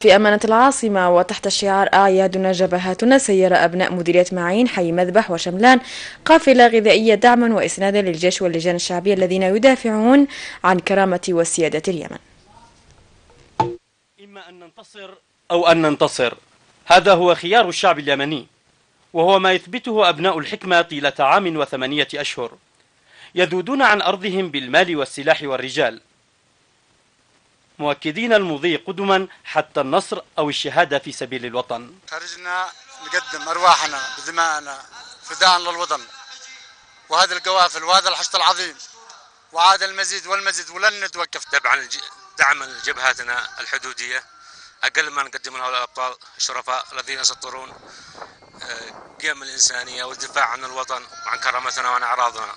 في أمانة العاصمة وتحت شعار أعيادنا جبهاتنا سير أبناء مديرية معين حي مذبح وشملان قافلة غذائية دعما وإسنادا للجيش واللجان الشعبية الذين يدافعون عن كرامة وسيادة اليمن. إما أن ننتصر أو أن ننتصر. هذا هو خيار الشعب اليمني وهو ما يثبته أبناء الحكمة طيلة عام وثمانية أشهر يذودون عن أرضهم بالمال والسلاح والرجال. مؤكدين المضي قدما حتى النصر أو الشهادة في سبيل الوطن. خرجنا نقدم أرواحنا بدمائنا فداء للوطن. وهذه القوافل وهذا الحشد العظيم وعاد المزيد والمزيد ولن نتوقف. طبعا دعما لجبهاتنا الحدودية. أقل ما نقدم لها الأبطال الشرفاء الذين يسطرون آه، قيم الإنسانية والدفاع عن الوطن وعن كرامتنا وعن أعراضنا.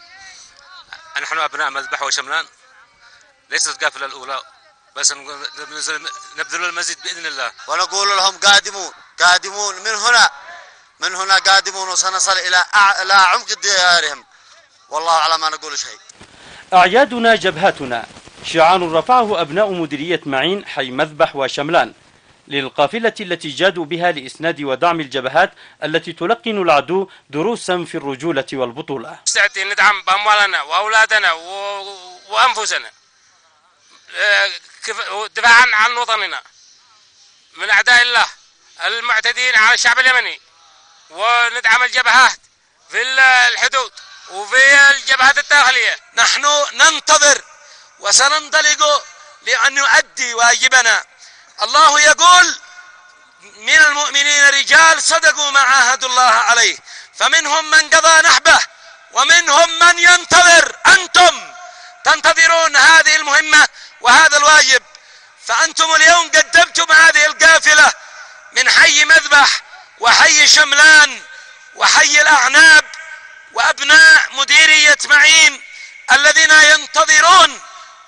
نحن أبناء مذبح وشملان. ليست القافلة الأولى بس نبذل المزيد بإذن الله. ونقول لهم قادمون قادمون من هنا من هنا قادمون وسنصل إلى إلى عمق ديارهم. والله على ما نقول شيء. أعيادنا جبهاتنا شعار رفعه أبناء مديرية معين حي مذبح وشملان. للقافلة التي جادوا بها لإسناد ودعم الجبهات التي تلقن العدو دروسا في الرجولة والبطولة. مستعدين ندعم بأموالنا وأولادنا وأنفسنا. دفاعا عن وطننا. من أعداء الله المعتدين على الشعب اليمني. وندعم الجبهات في الحدود وفي الجبهات الداخلية. نحن ننتظر وسننطلق لأن نؤدي واجبنا. الله يقول من المؤمنين رجال صدقوا ما عاهدوا الله عليه. فمنهم من قضى نحبه ومنهم من ينتظر. أنتم تنتظرون هذه المهمة وهذا الواجب. فأنتم اليوم قدمتم هذه القافلة من حي مذبح وحي شملان وحي الأعناب وأبناء مديرية معين الذين ينتظرون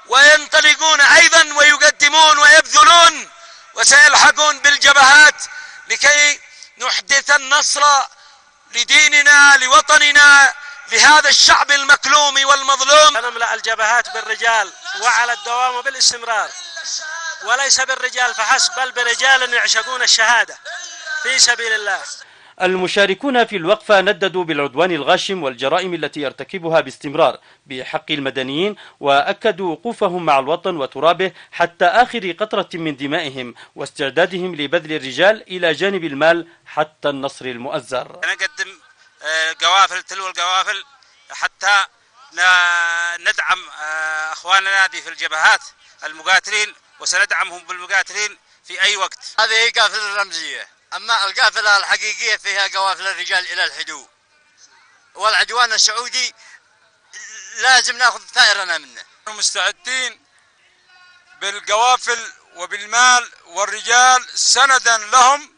وينطلقون أيضا ويقدمون ويبذلون وسيلحقون بالجبهات لكي نحدث النصر لديننا لوطننا لهذا الشعب المكلوم والمظلوم. نملأ الجبهات بالرجال وعلى الدوام وبالاستمرار. وليس بالرجال فحسب بل برجال يعشقون الشهادة في سبيل الله. المشاركون في الوقفة نددوا بالعدوان الغاشم والجرائم التي يرتكبها باستمرار بحق المدنيين وأكدوا وقوفهم مع الوطن وترابه حتى آخر قطرة من دمائهم واستعدادهم لبذل الرجال إلى جانب المال حتى النصر المؤزر. قوافل تلو القوافل حتى ندعم آه، أخواننا في الجبهات المقاتلين وسندعمهم بالمقاتلين في أي وقت. هذه قافلة رمزيه، أما القافلة الحقيقية فيها قوافل الرجال إلى الحدود. والعدوان السعودي لازم ناخذ ثائرنا منه. مستعدين بالقوافل وبالمال والرجال سندا لهم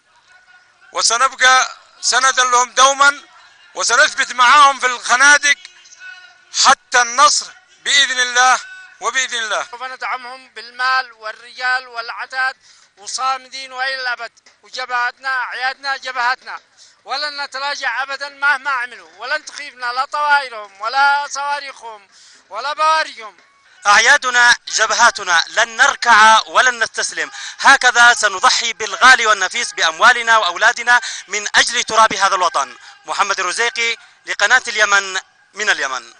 وسنبقى سندا لهم دوما وسنثبت معاهم في الخنادق حتى النصر بإذن الله وبإذن الله. سوف ندعمهم بالمال والرجال والعتاد وصامدين وإلى الأبد. وجبهاتنا أعيادنا جبهاتنا. ولن نتراجع أبدا مهما عملوا. ولن تخيفنا لا طوائرهم ولا صواريخهم ولا بواريهم. أعيادنا جبهاتنا لن نركع ولن نستسلم. هكذا سنضحي بالغالي والنفيس بأموالنا وأولادنا من أجل تراب هذا الوطن. محمد الرزيقي لقناة اليمن من اليمن.